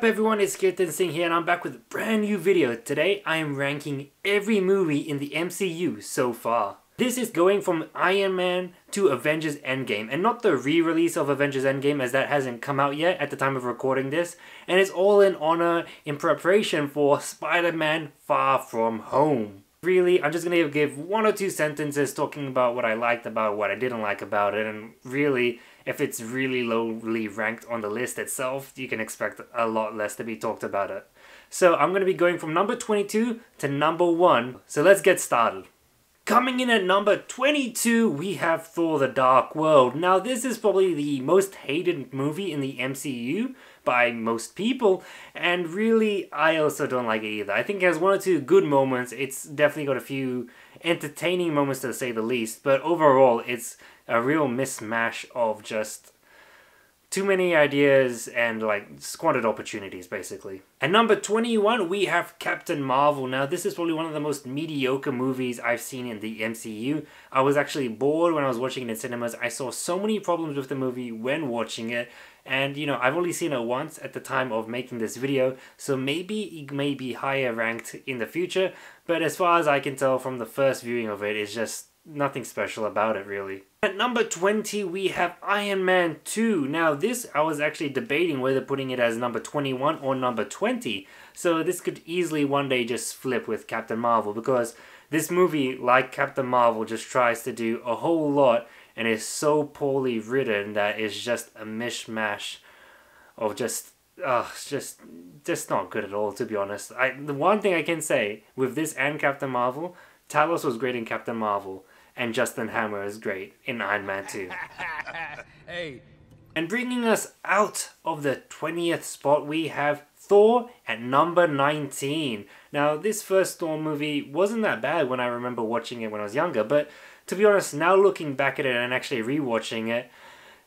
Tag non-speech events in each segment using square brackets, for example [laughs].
up everyone, it's Kirtan Singh here and I'm back with a brand new video. Today I am ranking every movie in the MCU so far. This is going from Iron Man to Avengers Endgame and not the re-release of Avengers Endgame as that hasn't come out yet at the time of recording this and it's all in honor in preparation for Spider-Man Far From Home. Really, I'm just gonna give one or two sentences talking about what I liked about what I didn't like about it and really if it's really lowly ranked on the list itself, you can expect a lot less to be talked about it. So I'm going to be going from number 22 to number 1. So let's get started. Coming in at number 22, we have Thor The Dark World. Now, this is probably the most hated movie in the MCU by most people, and really, I also don't like it either. I think it has one or two good moments. It's definitely got a few entertaining moments to say the least, but overall, it's a real mismatch of just too many ideas and like squandered opportunities basically. At number 21 we have Captain Marvel. Now this is probably one of the most mediocre movies I've seen in the MCU. I was actually bored when I was watching it in cinemas. I saw so many problems with the movie when watching it and you know I've only seen it once at the time of making this video so maybe it may be higher ranked in the future but as far as I can tell from the first viewing of it it's just nothing special about it really. At number 20 we have Iron Man 2. Now this I was actually debating whether putting it as number 21 or number 20. So this could easily one day just flip with Captain Marvel because this movie like Captain Marvel just tries to do a whole lot and is so poorly written that it's just a mishmash of just uh, just just not good at all to be honest. I the one thing I can say with this and Captain Marvel, Talos was great in Captain Marvel and Justin Hammer is great in Iron Man 2. [laughs] hey. And bringing us out of the 20th spot, we have Thor at number 19. Now, this first Thor movie wasn't that bad when I remember watching it when I was younger, but to be honest, now looking back at it and actually rewatching it,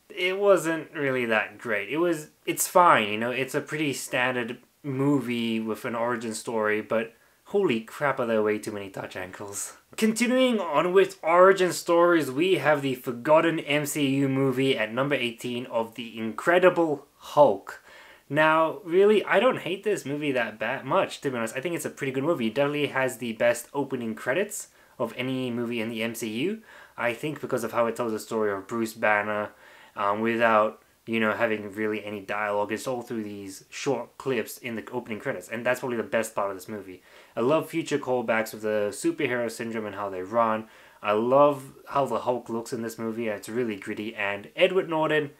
it wasn't really that great. It was, it's fine, you know, it's a pretty standard movie with an origin story, but Holy crap, are there way too many Dutch angles. Continuing on with origin stories, we have the forgotten MCU movie at number 18 of The Incredible Hulk. Now, really, I don't hate this movie that bad much, to be honest. I think it's a pretty good movie. It definitely has the best opening credits of any movie in the MCU. I think because of how it tells the story of Bruce Banner um, without you know, having really any dialogue. It's all through these short clips in the opening credits, and that's probably the best part of this movie. I love future callbacks with the super soldier serum and how they run. I love how the Hulk looks in this movie. It's really gritty, and Edward Norton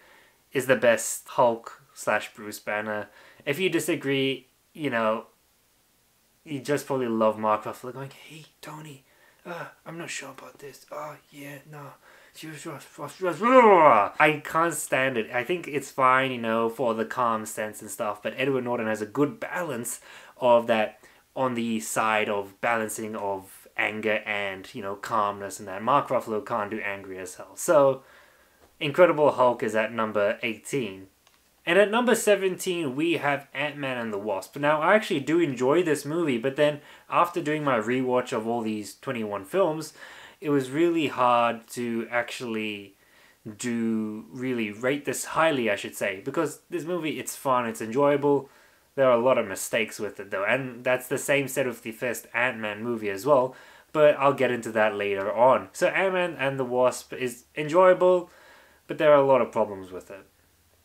is the best Hulk slash Bruce Banner. If you disagree, you know, you just probably love Mark Ruffalo going, "Hey, Tony, uh, I'm not sure about this. Oh, yeah, no." I can't stand it. I think it's fine, you know, for the calm sense and stuff, but Edward Norton has a good balance of that on the side of balancing of anger and, you know, calmness and that. Mark Ruffalo can't do angry as hell. So, Incredible Hulk is at number 18. And at number 17, we have Ant Man and the Wasp. Now, I actually do enjoy this movie, but then after doing my rewatch of all these 21 films, it was really hard to actually do really rate this highly I should say because this movie it's fun it's enjoyable. There are a lot of mistakes with it though and that's the same set with the first Ant-Man movie as well but I'll get into that later on. So Ant-Man and the Wasp is enjoyable but there are a lot of problems with it.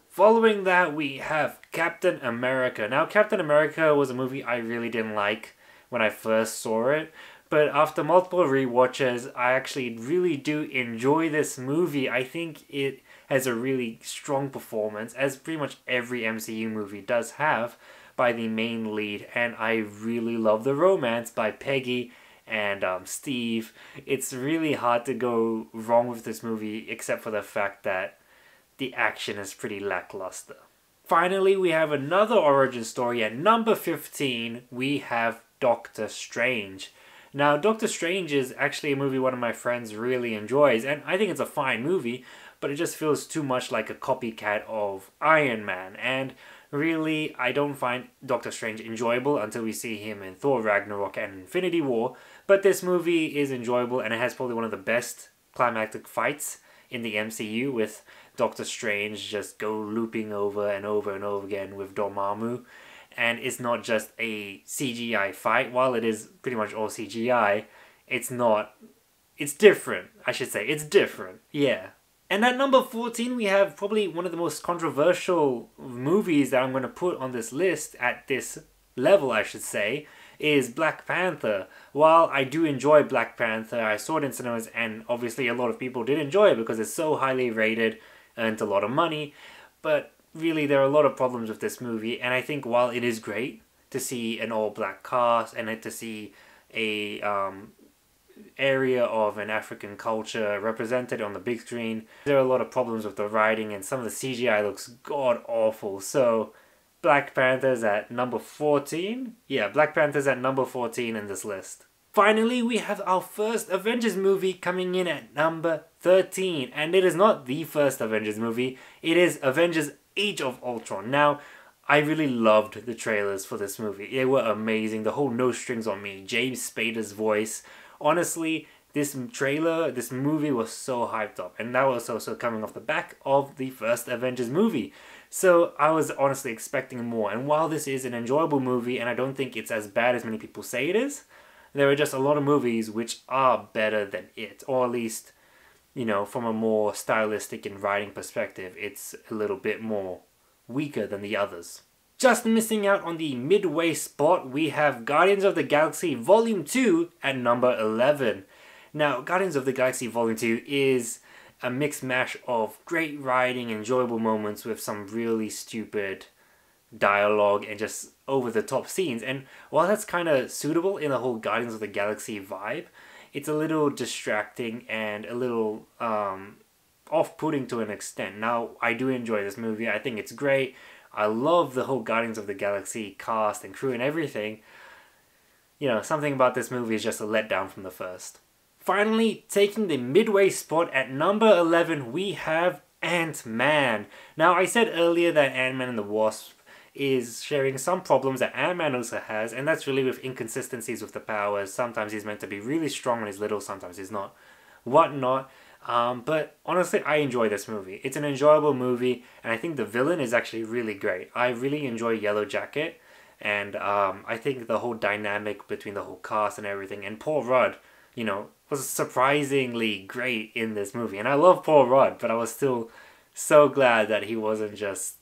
Following that we have Captain America. Now Captain America was a movie I really didn't like when I first saw it but after multiple re-watches, I actually really do enjoy this movie. I think it has a really strong performance, as pretty much every MCU movie does have, by the main lead. And I really love the romance by Peggy and um, Steve. It's really hard to go wrong with this movie, except for the fact that the action is pretty lackluster. Finally, we have another origin story. At number 15, we have Doctor Strange. Now, Doctor Strange is actually a movie one of my friends really enjoys, and I think it's a fine movie, but it just feels too much like a copycat of Iron Man. And really, I don't find Doctor Strange enjoyable until we see him in Thor Ragnarok and Infinity War. But this movie is enjoyable, and it has probably one of the best climactic fights in the MCU with Doctor Strange just go looping over and over and over again with Dormammu and it's not just a CGI fight. While it is pretty much all CGI, it's not. It's different, I should say. It's different. Yeah. And at number 14, we have probably one of the most controversial movies that I'm going to put on this list at this level, I should say, is Black Panther. While I do enjoy Black Panther, I saw it in cinemas, and obviously a lot of people did enjoy it because it's so highly rated, earned a lot of money. But really, there are a lot of problems with this movie, and I think while it is great to see an all black cast and to see a um, area of an African culture represented on the big screen. There are a lot of problems with the writing and some of the CGI looks god awful. So Black Panther's at number 14. Yeah, Black Panther's at number 14 in this list. Finally, we have our first Avengers movie coming in at number 13. And it is not the first Avengers movie, it is Avengers Age of Ultron. Now, I really loved the trailers for this movie. They were amazing. The whole No Strings on Me, James Spader's voice, honestly, this trailer, this movie was so hyped up, and that was also coming off the back of the first Avengers movie. So I was honestly expecting more. And while this is an enjoyable movie, and I don't think it's as bad as many people say it is, there are just a lot of movies which are better than it, or at least, you know, from a more stylistic and writing perspective, it's a little bit more weaker than the others. Just missing out on the midway spot, we have Guardians of the Galaxy Volume 2 at number 11. Now, Guardians of the Galaxy Volume 2 is a mixed mash of great writing, enjoyable moments with some really stupid dialogue and just over the top scenes. And while that's kind of suitable in the whole Guardians of the Galaxy vibe, it's a little distracting and a little um, off putting to an extent. Now, I do enjoy this movie, I think it's great. I love the whole Guardians of the Galaxy cast and crew and everything. You know, something about this movie is just a letdown from the first. Finally, taking the midway spot at number 11, we have Ant-Man. Now, I said earlier that Ant-Man and the Wasp is sharing some problems that Ant-Man also has, and that's really with inconsistencies with the powers. Sometimes he's meant to be really strong when he's little, sometimes he's not. Whatnot. Um, but honestly, I enjoy this movie. It's an enjoyable movie, and I think the villain is actually really great. I really enjoy Yellow Jacket, and um, I think the whole dynamic between the whole cast and everything, and Paul Rudd, you know, was surprisingly great in this movie. And I love Paul Rudd, but I was still so glad that he wasn't just,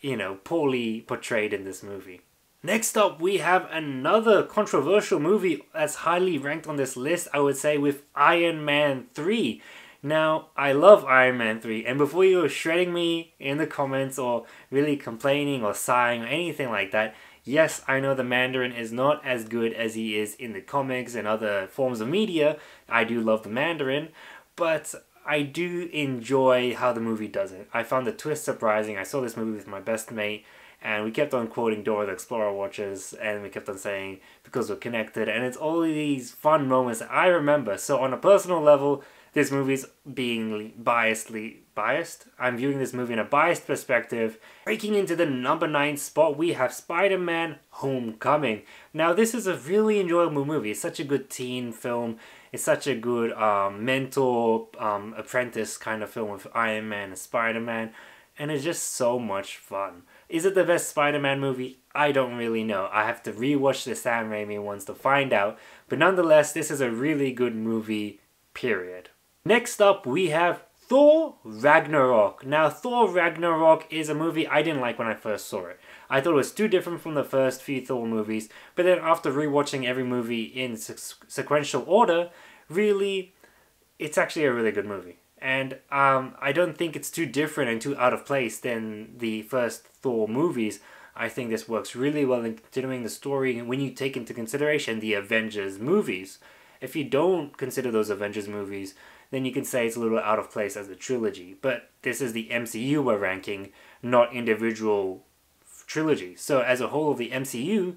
you know, poorly portrayed in this movie. Next up, we have another controversial movie that's highly ranked on this list, I would say, with Iron Man 3. Now, I love Iron Man 3, and before you're shredding me in the comments or really complaining or sighing or anything like that, yes, I know the Mandarin is not as good as he is in the comics and other forms of media. I do love the Mandarin, but I do enjoy how the movie does it. I found the twist surprising. I saw this movie with my best mate and we kept on quoting Dora the Explorer watches, and we kept on saying because we're connected, and it's all these fun moments I remember. So on a personal level, this movie's being biasedly biased. I'm viewing this movie in a biased perspective. Breaking into the number nine spot, we have Spider-Man: Homecoming. Now this is a really enjoyable movie. It's such a good teen film. It's such a good um, mentor um, apprentice kind of film with Iron Man and Spider-Man, and it's just so much fun. Is it the best Spider-Man movie? I don't really know. I have to rewatch the Sam Raimi ones to find out. But nonetheless, this is a really good movie, period. Next up, we have Thor Ragnarok. Now, Thor Ragnarok is a movie I didn't like when I first saw it. I thought it was too different from the first few Thor movies, but then after rewatching every movie in sequential order, really, it's actually a really good movie. And um, I don't think it's too different and too out of place than the first Thor movies. I think this works really well in continuing the story when you take into consideration the Avengers movies. If you don't consider those Avengers movies, then you can say it's a little out of place as a trilogy. But this is the MCU we're ranking, not individual trilogies. So as a whole of the MCU,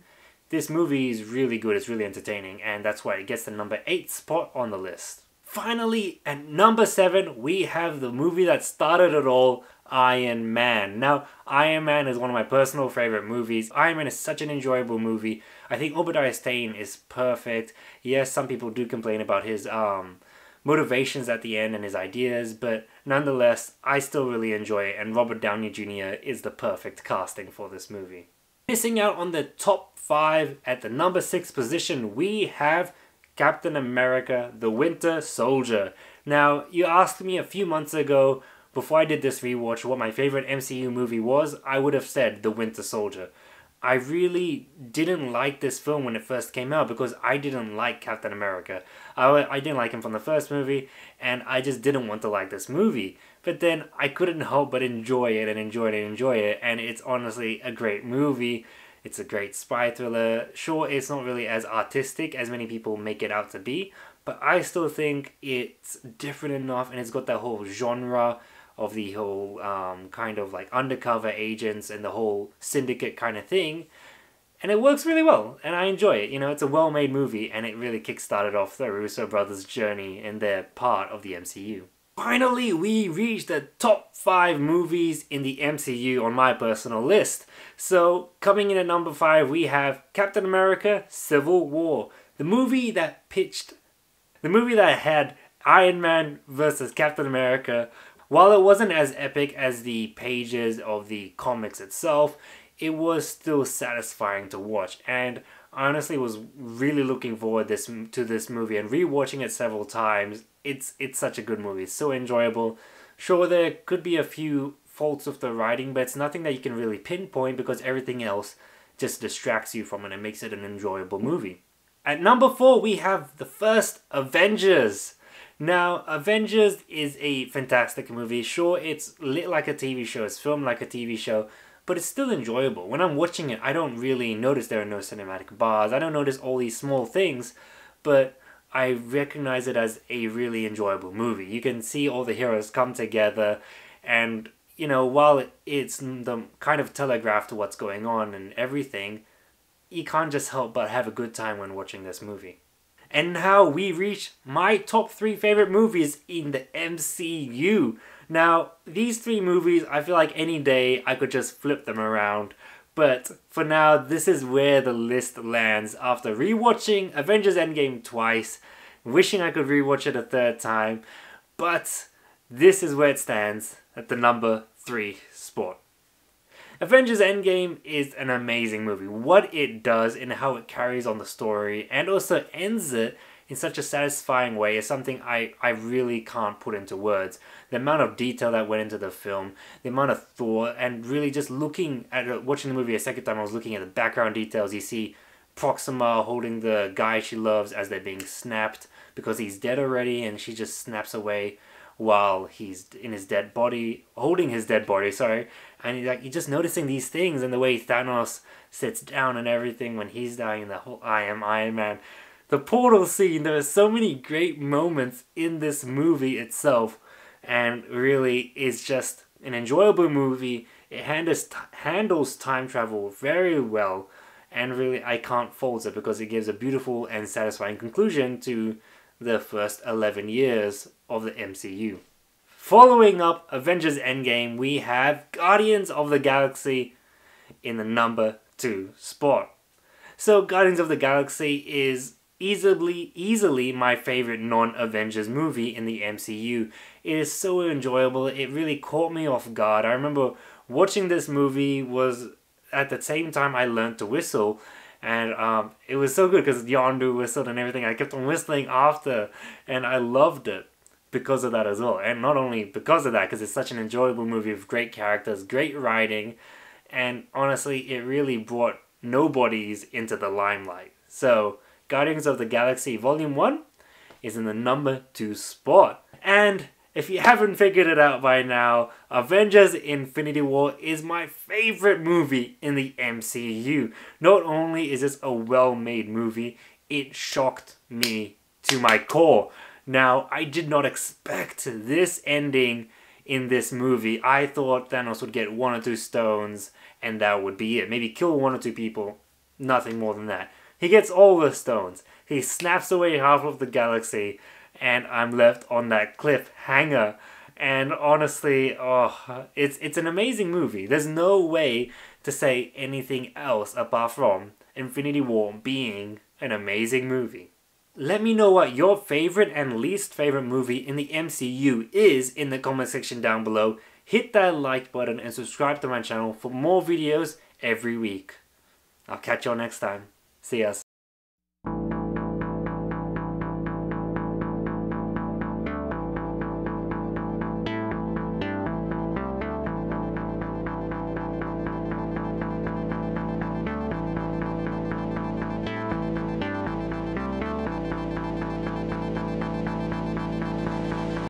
this movie is really good, it's really entertaining, and that's why it gets the number 8 spot on the list. Finally, at number seven, we have the movie that started it all, Iron Man. Now, Iron Man is one of my personal favorite movies. Iron Man is such an enjoyable movie. I think Obadiah Stane is perfect. Yes, some people do complain about his um, motivations at the end and his ideas, but nonetheless, I still really enjoy it, and Robert Downey Jr. is the perfect casting for this movie. Missing out on the top 5 at the number 6 position, we have Captain America the Winter Soldier. Now, you asked me a few months ago, before I did this rewatch, what my favorite MCU movie was, I would have said The Winter Soldier. I really didn't like this film when it first came out because I didn't like Captain America. I, I didn't like him from the first movie, and I just didn't want to like this movie. But then I couldn't help but enjoy it and enjoy it and enjoy it, and it's honestly a great movie. It's a great spy thriller. Sure, it's not really as artistic as many people make it out to be, but I still think it's different enough and it's got that whole genre of the whole um, kind of like undercover agents and the whole syndicate kind of thing. And it works really well, and I enjoy it. You know, it's a well made movie, and it really kickstarted off the Russo brothers' journey in their part of the MCU. Finally, we reached the top 5 movies in the MCU on my personal list. So, coming in at number 5, we have Captain America Civil War, the movie that pitched, the movie that had Iron Man versus Captain America while it wasn't as epic as the pages of the comics itself, it was still satisfying to watch and I honestly was really looking forward this to this movie and rewatching it several times. It's it's such a good movie. It's so enjoyable. Sure there could be a few faults of the writing, but it's nothing that you can really pinpoint because everything else just distracts you from it and makes it an enjoyable movie. At number 4 we have the first Avengers. Now, Avengers is a fantastic movie. Sure, it's lit like a TV show, it's filmed like a TV show, but it's still enjoyable. When I'm watching it, I don't really notice there are no cinematic bars. I don't notice all these small things, but I recognize it as a really enjoyable movie. You can see all the heroes come together, and you know, while it's the kind of telegraph to what's going on and everything, you can't just help but have a good time when watching this movie and now we reach my top three favorite movies in the MCU. Now, these three movies, I feel like any day I could just flip them around. But for now, this is where the list lands after rewatching Avengers Endgame twice, wishing I could rewatch it a third time. But this is where it stands at the number three spot. Avengers Endgame is an amazing movie. What it does and how it carries on the story and also ends it in such a satisfying way is something I, I really can't put into words. The amount of detail that went into the film, the amount of thought, and really just looking at watching the movie a second time, I was looking at the background details. You see Proxima holding the guy she loves as they're being snapped because he's dead already, and she just snaps away while he's in his dead body, holding his dead body, sorry, and like you're just noticing these things and the way Thanos sits down and everything when he's dying, the whole I am Iron Man. The portal scene, there are so many great moments in this movie itself, and really is just an enjoyable movie. It handles, handles time travel very well, and really I can't fault it because it gives a beautiful and satisfying conclusion to the first 11 years of the MCU. Following up Avengers Endgame, we have Guardians of the Galaxy in the number 2 spot. So Guardians of the Galaxy is easily easily my favorite non-Avengers movie in the MCU. It is so enjoyable. It really caught me off guard. I remember watching this movie was at the same time I learned to whistle and um, it was so good because Yondu whistled and everything. I kept on whistling after, and I loved it because of that as well. And not only because of that, because it's such an enjoyable movie with great characters, great writing, and honestly, it really brought nobodies into the limelight. So, Guardians of the Galaxy Volume 1 is in the number 2 spot. And if you haven't figured it out by now, Avengers Infinity War is my favorite movie in the MCU. Not only is this a well made movie, it shocked me to my core. Now, I did not expect this ending in this movie. I thought Thanos would get one or two stones and that would be it. Maybe kill one or two people, nothing more than that. He gets all the stones. He snaps away half of the galaxy and I'm left on that cliffhanger. And honestly, oh, it's it's an amazing movie. There's no way to say anything else apart from Infinity War being an amazing movie. Let me know what your favorite and least favorite movie in the MCU is in the comment section down below. Hit that like button and subscribe to my channel for more videos every week. I'll catch y'all next time. See us.